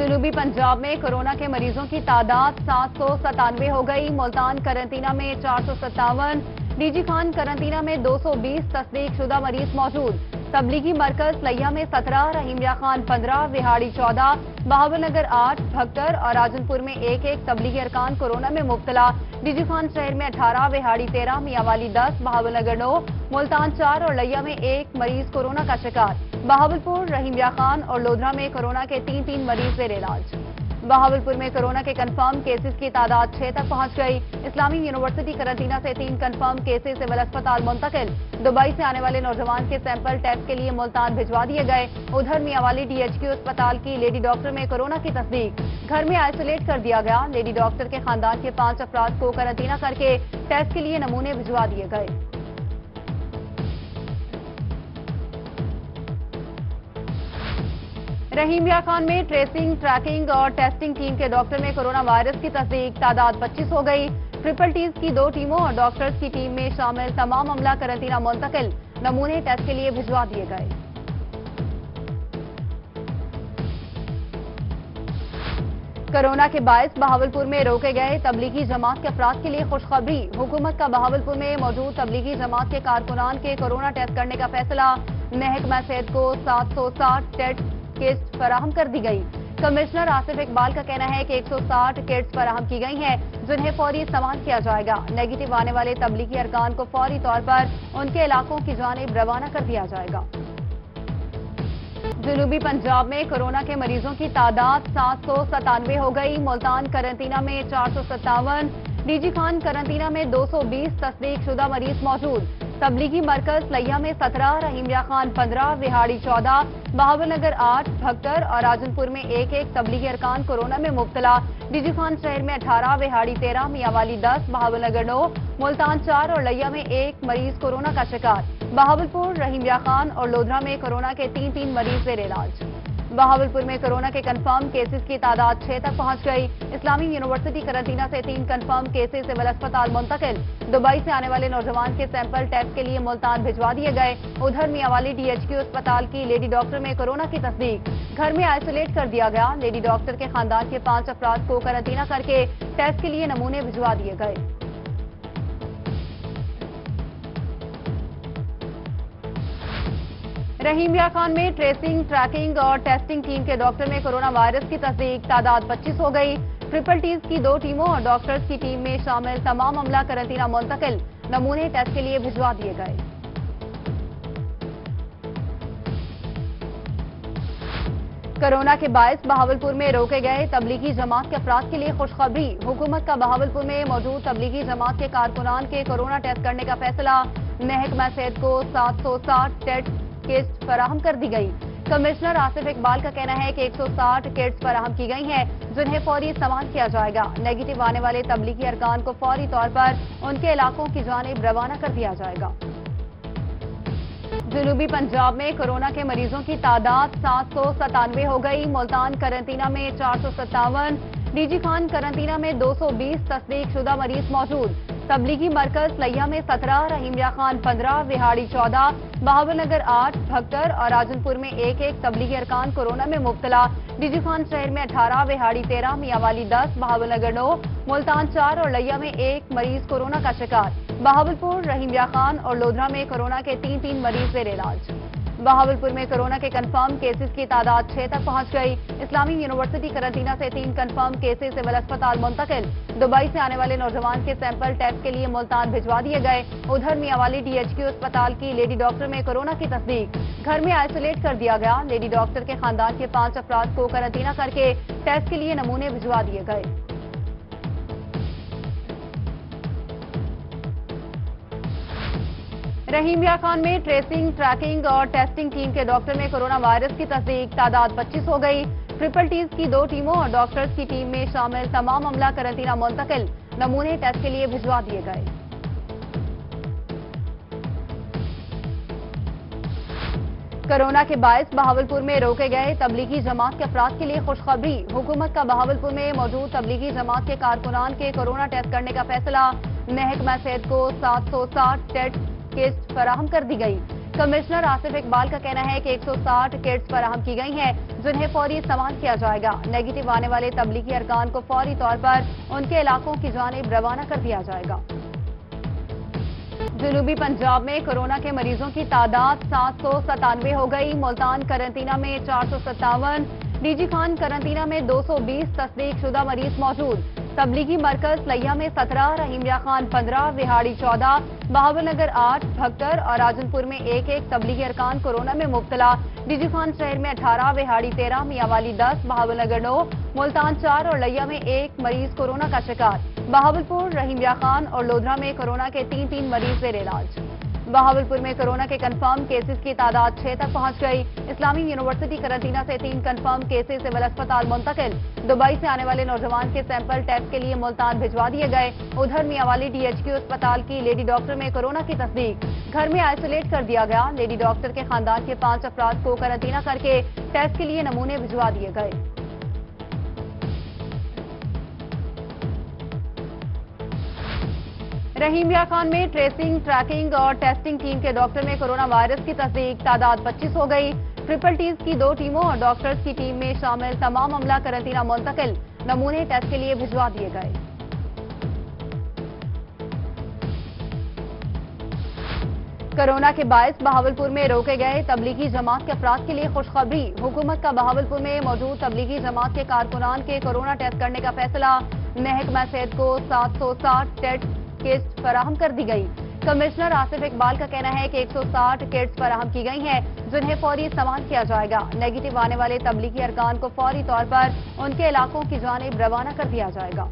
جنوبی پنجاب میں کورونا کے مریضوں کی تعداد سات سو ستانوے ہو گئی۔ ملتان کرنٹینہ میں چار سو ستاون۔ ڈی جی خان کرنٹینہ میں دو سو بیس تصدیق شدہ مریض موجود۔ تبلیغی مرکز لیا میں سترہ رحیمیہ خان پندرہ، وہاڑی چودہ، بہاول نگر آٹھ، بھکتر اور راجن پور میں ایک ایک تبلیغی ارکان کورونا میں مبتلا۔ ڈی جی خان شہر میں اٹھارہ، وہاڑی تیرہ، میاں والی دس، بہاول نگر نو، ملتان چار اور لیا میں ایک مریض کورونا کا شکار۔ بہاول پور رحیمیہ خان اور لودھرا میں کورونا کے تین تین مریض زیر علاج۔ بہاولپور میں کورونا کے کنفرم کیسز کی تعداد چھ تک پہنچ گئی۔ اسلامی یونیورسٹی کرنٹینہ سے تین کنفرم کیسز سول اسپتال منتقل۔ دبئی سے آنے والے نوجوان کے سیمپل ٹیسٹ کے لیے ملتان بھجوا دیے گئے۔ ادھر میاوالی ڈی ایچ کیو اسپتال کی لیڈی ڈاکٹر میں کورونا کی تصدیق۔ گھر میں آئسولیٹ کر دیا گیا۔ لیڈی ڈاکٹر کے خاندان کے پانچ افراد کو کرنٹینہ کر کے ٹیسٹ کے لیے نمونے بھجوا دیے گئے۔ رحیمیہ خان میں ٹریسنگ، ٹریکنگ اور ٹیسٹنگ ٹیم کے ڈاکٹر میں کورونا وائرس کی تصدیق، تعداد پچیس ہو گئی۔ ٹریپل ٹیز کی دو ٹیموں اور ڈاکٹرز کی ٹیم میں شامل تمام عملہ کرنٹینہ منتقل۔ نمونے ٹیسٹ کے لیے بھجوا دیے گئے۔ کرونا کے باعث بہاولپور میں روکے گئے تبلیغی جماعت کے افراد کے لیے خوشخبری۔ حکومت کا بہاولپور میں موجود تبلیغی جماعت کے کارکنان کے کورونا ٹیسٹ کرنے کا فیصلہ۔ محکمہ صحت کو سات سو ساٹھ ٹیسٹ کٹس فراہم کر دی گئی۔ کمشنر آصف اقبال کا کہنا ہے کہ ایک سو ساٹھ کٹس فراہم کی گئی ہیں، جنہیں فوری استعمال کیا جائے گا۔ نیگیٹو آنے والے تبلیغی ارکان کو فوری طور پر ان کے علاقوں کی جانب روانہ کر دیا جائے گا۔ جنوبی پنجاب میں کورونا کے مریضوں کی تعداد سات سو ستانوے ہو گئی۔ ملتان کرنٹینہ میں چار سو ستاون۔ ڈی جی خان کرنٹینہ میں دو سو بیس تصدیق شدہ مریض موجود۔ تبلیغی مرکز لیا میں سترہ رحیمیہ خان پندرہ، وہاڑی چودہ، بہاول نگر آٹھ، بھکتر اور راجن پور میں ایک ایک تبلیغی ارکان کورونا میں مبتلا۔ ڈیجی خان شہر میں اٹھارہ، وہاڑی تیرہ میاں والی دس، بہاول نگر نو، ملتان چار اور لیا میں ایک مریض کورونا کا شکار۔ بہاول پور رحیمیہ خان اور لودھرا میں کورونا کے تین تین مریض زیر علاج۔ بہاولپور میں کورونا کے کنفرم کیسز کی تعداد چھ تک پہنچ گئی۔ اسلامی یونیورسٹی کرنٹینہ سے تین کنفرم کیسز سول اسپتال منتقل۔ دبئی سے آنے والے نوجوان کے سیمپل ٹیسٹ کے لیے ملتان بھجوا دیے گئے۔ ادھر میاوالی ڈی ایچ کیو اسپتال کی لیڈی ڈاکٹر میں کورونا کی تصدیق۔ گھر میں آئسولیٹ کر دیا گیا۔ لیڈی ڈاکٹر کے خاندان کے پانچ افراد کو کرنٹینہ کر کے ٹیسٹ کے لیے نمونے بھجوا دیے گئے۔ رحیمیہ خان میں ٹریسنگ، ٹریکنگ اور ٹیسٹنگ ٹیم کے ڈاکٹر میں کورونا وائرس کی تصدیق، تعداد پچیس ہو گئی۔ ٹریپل ٹیز کی دو ٹیموں اور ڈاکٹرز کی ٹیم میں شامل تمام عملہ کرنٹینہ منتقل۔ نمونے ٹیسٹ کے لیے بھجوا دیے گئے۔ کرونا کے باعث بہاولپور میں روکے گئے تبلیغی جماعت کے افراد کے لیے خوشخبری۔ حکومت کا بہاولپور میں موجود تبلیغی جماعت کے کارکنان کے کورونا ٹیسٹ کرنے کا فیصلہ۔ محکمہ صحت کو سات سو ساٹھ ٹیسٹ کٹس فراہم کر دی گئی۔ کمشنر آصف اقبال کا کہنا ہے کہ ایک سو ساٹھ کٹس فراہم کی گئی ہیں، جنہیں فوری استعمال کیا جائے گا۔ نیگیٹو آنے والے تبلیغی ارکان کو فوری طور پر ان کے علاقوں کی جانب روانہ کر دیا جائے گا۔ جنوبی پنجاب میں کورونا کے مریضوں کی تعداد سات سو ستانوے ہو گئی۔ ملتان کرنٹینہ میں چار سو ستاون۔ ڈی جی خان کرنٹینہ میں دو سو بیس تصدیق شدہ مریض موجود۔ تبلیغی مرکز لیا میں سترہ رحیمیہ خان پندرہ، وہاڑی چودہ، بہاول نگر آٹھ، بھکتر اور راجن پور میں ایک ایک تبلیغی ارکان کورونا میں مبتلا۔ ڈی جی خان شہر میں اٹھارہ، وہاڑی تیرہ میاں والی دس، بہاول نگر نو، ملتان چار اور لیا میں ایک مریض کورونا کا شکار۔ بہاول پور رحیمیہ خان اور لودھرا میں کورونا کے تین تین مریض زیر علاج۔ بہاولپور میں کورونا کے کنفرم کیسز کی تعداد چھ تک پہنچ گئی۔ اسلامی یونیورسٹی کرنٹینہ سے تین کنفرم کیسز سول اسپتال منتقل۔ دبئی سے آنے والے نوجوان کے سیمپل ٹیسٹ کے لیے ملتان بھجوا دیے گئے۔ ادھر میاوالی ڈی ایچ کیو اسپتال کی لیڈی ڈاکٹر میں کورونا کی تصدیق۔ گھر میں آئسولیٹ کر دیا گیا۔ لیڈی ڈاکٹر کے خاندان کے پانچ افراد کو کرنٹینہ کر کے ٹیسٹ کے لیے نمونے بھجوا دیے گئے۔ رحیمیہ خان میں ٹریسنگ، ٹریکنگ اور ٹیسٹنگ ٹیم کے ڈاکٹر میں کورونا وائرس کی تصدیق، تعداد پچیس ہو گئی۔ ٹریپل ٹیز کی دو ٹیموں اور ڈاکٹرز کی ٹیم میں شامل تمام عملہ کرنٹینہ منتقل۔ نمونے ٹیسٹ کے لیے بھجوا دیے گئے۔ کرونا کے باعث بہاولپور میں روکے گئے تبلیغی جماعت کے افراد کے لیے خوشخبری۔ حکومت کا بہاولپور میں موجود تبلیغی جماعت کے کارکنان کے کورونا ٹیسٹ کرنے کا فیصلہ۔ محکمہ صحت کو سات سو ساٹھ ٹیسٹ کٹس فراہم کر دی گئی۔ کمشنر آصف اقبال کا کہنا ہے کہ 160 کٹس فراہم کی گئی ہیں، جنہیں فوری استعمال کیا جائے گا۔ نیگیٹو آنے والے تبلیغی ارکان کو فوری طور پر ان کے علاقوں کی جانب روانہ کر دیا جائے گا۔ جنوبی پنجاب میں کرونا کے مریضوں کی تعداد سات سو ستانوے ہو گئی۔ ملتان کرنٹینہ میں چار سو ستاون۔ ڈی جی خان کرنٹینہ میں دو سو بیس تصدیق شدہ مریض موجود۔ تبلیغی مرکز لیا میں سترہ رحیمیہ خان پندرہ، وہاڑی چودہ، بہاول نگر آٹھ، بھکتر اور راجن پور میں ایک ایک تبلیغی ارکان کورونا میں مبتلا۔ ڈی جی خان شہر میں اٹھارہ، وہاڑی تیرہ، میاں والی دس، بہاول نگر نو، ملتان چار اور لیا میں ایک مریض کورونا کا شکار۔ بہاول پور رحیمیہ خان اور لودھرا میں کورونا کے تین تین مریض زیر علاج۔ بہاول پور میں کرونا کے کنفرم کیسز کی تعداد چھ تک پہنچ گئی۔ اسلامی یونیورسٹی کرنٹینہ سے تین کنفرم کیسز سول اسپتال منتقل۔ دبئی سے آنے والے نوجوان کے سیمپل ٹیسٹ کے لیے ملتان بھجوا دیے گئے۔ ادھر میاوالی ڈی ایچ کیو اسپتال کی لیڈی ڈاکٹر میں کرونا کی تصدیق۔ گھر میں آئسولیٹ کر دیا گیا۔ لیڈی ڈاکٹر کے خاندان کے پانچ افراد کو کرنٹینہ کر کے ٹیسٹ کے لیے نمونے بھجوا دیے گئے۔ رحیم یا خان میں ٹریسنگ، ٹریکنگ اور ٹیسٹنگ ٹیم کے ڈاکٹر میں کرونا وائرس کی تصدیق، تعداد پچیس ہو گئی۔ ٹریپل ٹیز کی دو ٹیموں اور ڈاکٹرز کی ٹیم میں شامل تمام عملہ کرنٹینہ منتقل۔ نمونے ٹیسٹ کے لیے بھجوا دیے گئے۔ کرونا کے باعث بہاولپور میں روکے گئے تبلیغی جماعت کے افراد کے لیے خوشخبری۔ حکومت کا بہاولپور میں موجود تبلیغی جماعت کے کارکنان کے کرونا ٹیسٹ کرنے کا فیصلہ۔ محکمہ صحت کو سات سو ساٹھ ٹیسٹ کٹس فراہم کر دی گئی۔ کمشنر آصف اقبال کا کہنا ہے کہ 160 کٹس فراہم کی گئی ہیں، جنہیں فوری استعمال کیا جائے گا۔ نیگیٹو آنے والے تبلیغی ارکان کو فوری طور پر ان کے علاقوں کی جانب روانہ کر دیا جائے گا۔